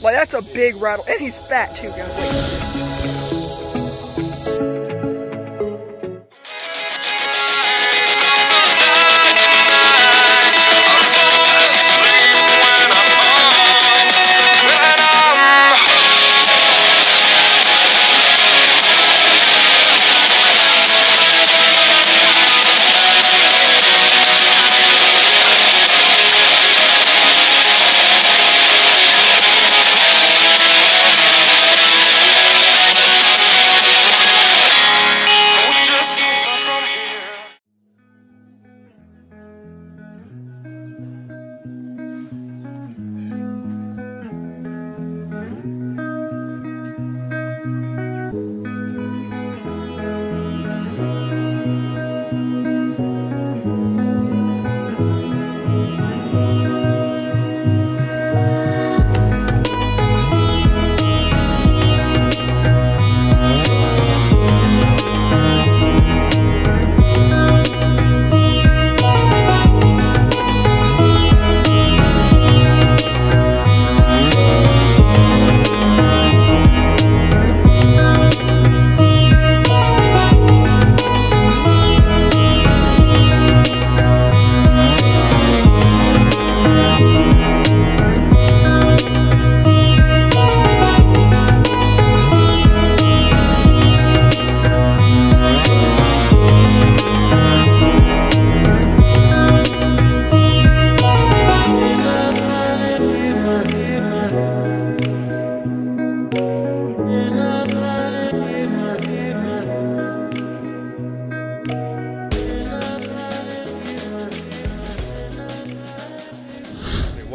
Like that's a big rattle, and he's fat too, guys.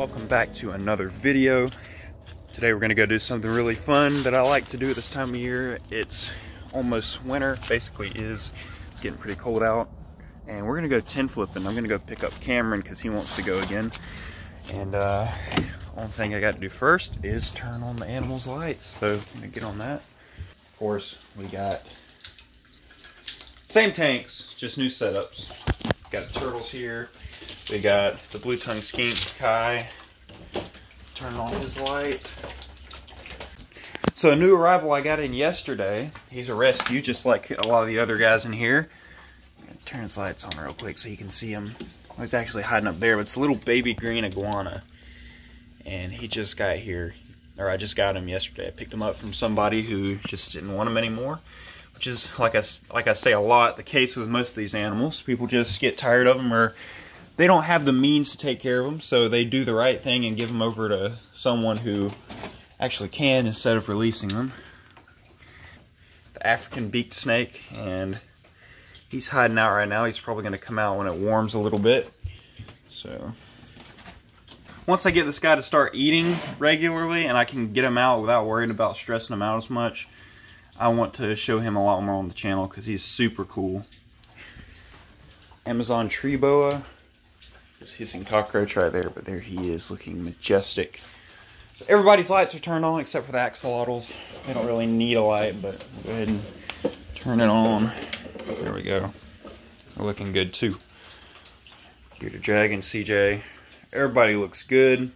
Welcome back to another video. Today we're gonna go do something really fun that I like to do at this time of year. It's almost winter, basically is. It's getting pretty cold out. And we're gonna go tin flipping. I'm gonna go pick up Cameron because he wants to go again. And uh, only thing I got to do first is turn on the animal's lights. So I'm gonna get on that. Of course, we got same tanks, just new setups. Got turtles here. We got the blue tongue skink, Kai. Turn on his light. So a new arrival I got in yesterday. He's a rescue, just like a lot of the other guys in here. Turn his lights on real quick so you can see him. He's actually hiding up there, but it's a little baby green iguana. And he just got here, or I just got him yesterday. I picked him up from somebody who just didn't want him anymore. Which is, like I, like I say a lot, the case with most of these animals. People just get tired of them or they don't have the means to take care of them, so they do the right thing and give them over to someone who actually can instead of releasing them. The African beaked snake, and he's hiding out right now. He's probably going to come out when it warms a little bit. So, once I get this guy to start eating regularly and I can get him out without worrying about stressing him out as much, I want to show him a lot more on the channel because he's super cool. Amazon tree boa. Hissing cockroach right there, but there he is looking majestic. So everybody's lights are turned on except for the axolotls. They don't really need a light, but go ahead and turn it on. Oh, there we go. They're looking good too. Here to Dragon, CJ. Everybody looks good.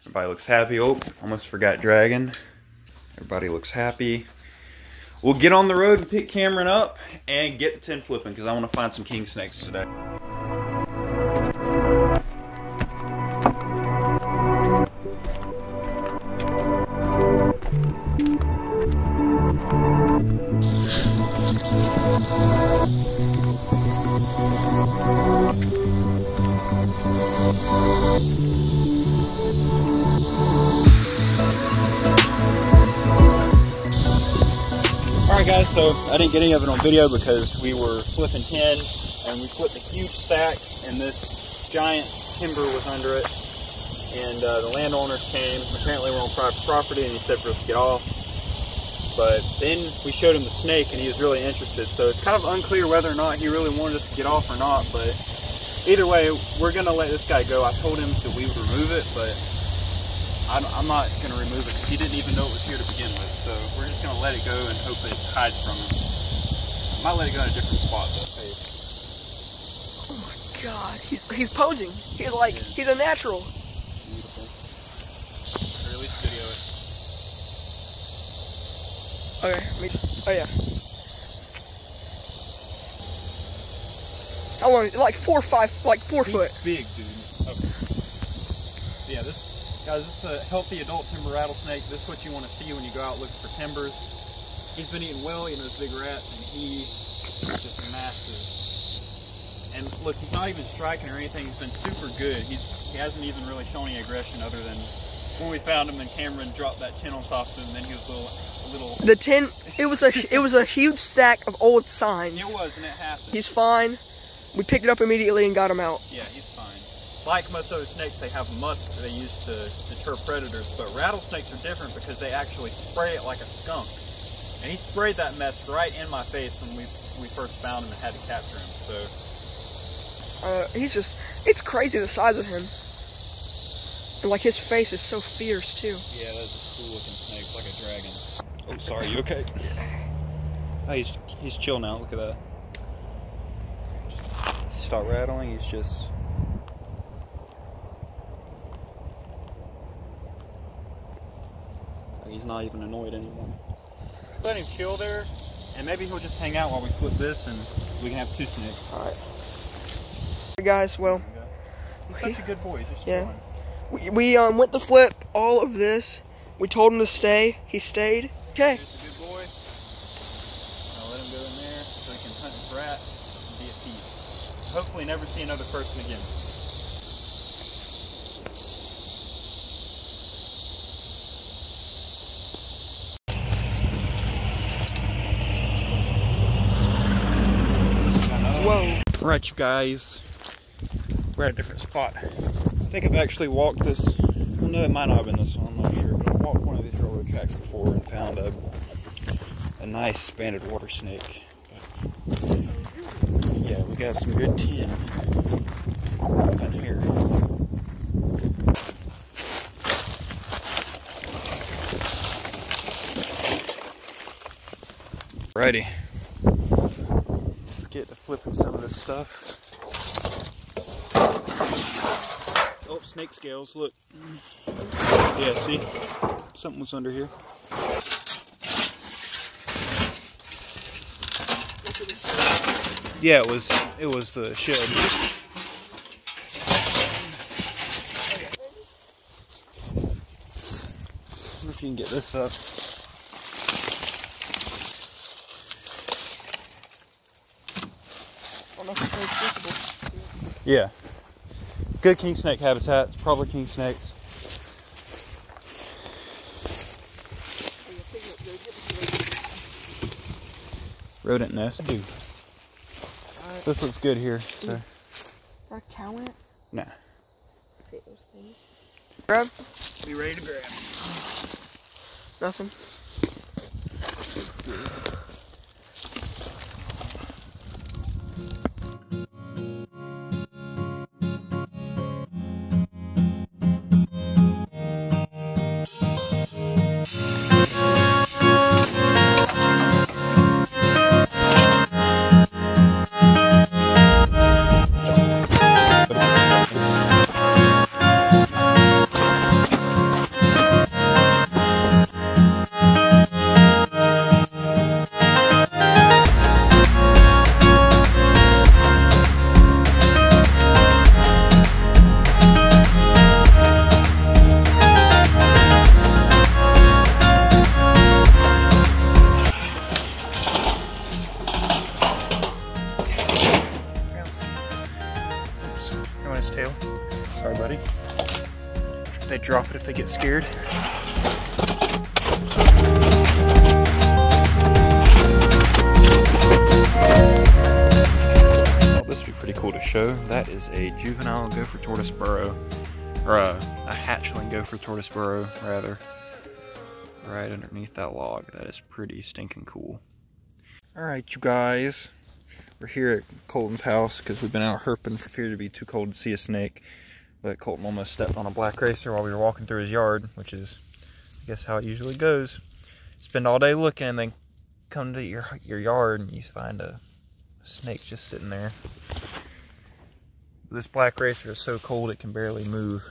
Everybody looks happy. Oh, almost forgot Dragon. Everybody looks happy. We'll get on the road and pick Cameron up and get the tin flipping because I want to find some king snakes today. Alright guys, so I didn't get any of it on video because we were flipping tin and we flipped a huge stack and this giant timber was under it and uh, the landowners came, apparently we're on private property and he said for us to get off. But then we showed him the snake and he was really interested so it's kind of unclear whether or not he really wanted us to get off or not but either way we're going to let this guy go. I told him that we would remove it but I'm I'm not going to remove it because he didn't even know it was here to begin with. So we're just going to let it go and hope it hides from him. I might let it go in a different spot though. Oh my god, he's, he's posing. He's like, he's a natural. Beautiful. Or at least video it. Okay, me, oh yeah. How long? Like four, five, like four foot. big, dude. Okay. Yeah, this guys, this is a healthy adult timber rattlesnake. This is what you want to see when you go out looking for timbers. He's been eating well, eating those big rats, and he is just massive. And look, he's not even striking or anything. He's been super good. He's he hasn't even really shown any aggression other than when we found him and Cameron dropped that tin on top of him. And then he was a little, little. The tin. It was a it was a huge stack of old signs. It was, and it happened. He's fine. We picked it up immediately and got him out. Yeah, he's fine. Like most other snakes, they have musk that they use to deter predators, but rattlesnakes are different because they actually spray it like a skunk. And he sprayed that mess right in my face when we we first found him and had to capture him. So Uh, he's just. It's crazy the size of him. And like his face is so fierce too. yeah, that's a cool looking snake, like a dragon. Oh, sorry, you okay? Oh, he's he's chill now. Look at that. Just stop rattling. He's just. He's not even annoyed anymore. Let him chill there, and maybe he'll just hang out while we flip this, and we can have two snakes. All right. Guys, well, He's such a good boy. He's just Yeah. chilling. we, we um went to flip all of this. We told him to stay. He stayed. Okay. He's a good boy. I'll let him go in there so he can hunt his rats and be at peace. Hopefully never see another person again. Whoa. Right, you guys. We're at a different spot. I think I've actually walked this. Well, no, it might not have been this one. I'm not sure, but I've walked one of these railroad tracks before and found a a nice banded water snake. But, yeah, we got some good tin in here. Righty. Let's get to flipping some of this stuff. Oh, snake scales, look. Yeah, see? Something was under here. Yeah, it was it was the shed. If you can get this up. Yeah. Good king snake habitat. Probably king snakes. Rodent nest. Dude, Alright. this looks good here. So. Is that a cow in it? Nah. I hate those things. Grab? Be ready to grab. Nothing. Scared. Oh, this would be pretty cool to show. That is a juvenile gopher tortoise burrow, or a, a hatchling gopher tortoise burrow, rather. Right underneath that log. That is pretty stinking cool. Alright, you guys. We're here at Colton's house because we've been out herping for fear to be too cold to see a snake. But Colton almost stepped on a black racer while we were walking through his yard, which is, I guess, how it usually goes. Spend all day looking and then come to your your yard and you find a snake just sitting there. This black racer is so cold it can barely move.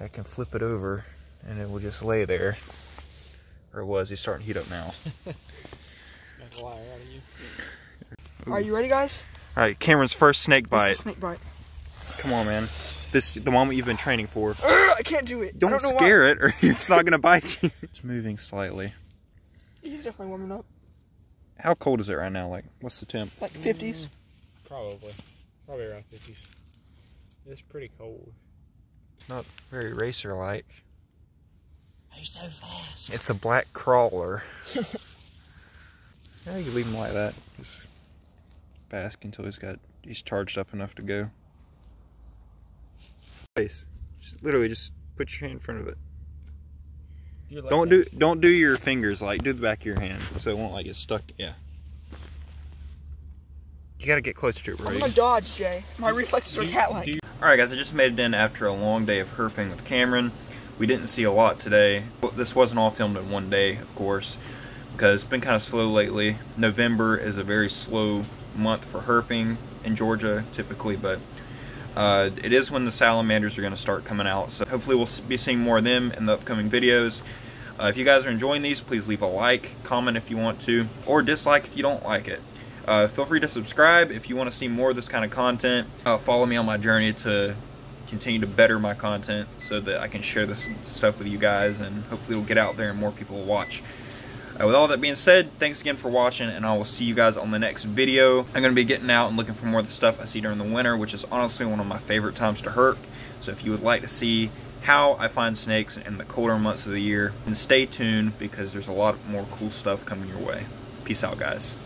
I can flip it over and it will just lay there Or was. He's starting to heat up now. Make a liar out of you. Are you ready, guys? All right, Cameron's first snake This bite. is snake bite. Come on, man. This the moment you've been training for. Ugh, I can't do it. Don't, don't know scare it, or it's not gonna bite you. It's moving slightly. He's definitely warming up. How cold is it right now? Like, what's the temp? Like 50s. Probably. Probably around 50s. It's pretty cold. It's not very racer-like. He's so fast. It's a black crawler. yeah, you leave him like that. Just bask until he's got he's charged up enough to go. Face. Just literally, just put your hand in front of it. Don't do don't do your fingers like do the back of your hand so it won't like get stuck. Yeah. You gotta get closer to it, right? I'm right? gonna dodge, Jay. My reflexes are cat-like. Alright guys, I just made it in after a long day of herping with Cameron. We didn't see a lot today. This wasn't all filmed in one day, of course, because it's been kind of slow lately. November is a very slow month for herping in Georgia, typically, but uh, it is when the salamanders are going to start coming out. So hopefully we'll be seeing more of them in the upcoming videos. Uh, if you guys are enjoying these, please leave a like, comment if you want to, or dislike if you don't like it. Uh, feel free to subscribe if you want to see more of this kind of content. Uh, follow me on my journey to continue to better my content so that I can share this stuff with you guys and hopefully it'll get out there and more people will watch. Uh, with all that being said, thanks again for watching and I will see you guys on the next video. I'm going to be getting out and looking for more of the stuff I see during the winter, which is honestly one of my favorite times to herp. So if you would like to see how I find snakes in the colder months of the year, then stay tuned because there's a lot more cool stuff coming your way. Peace out, guys.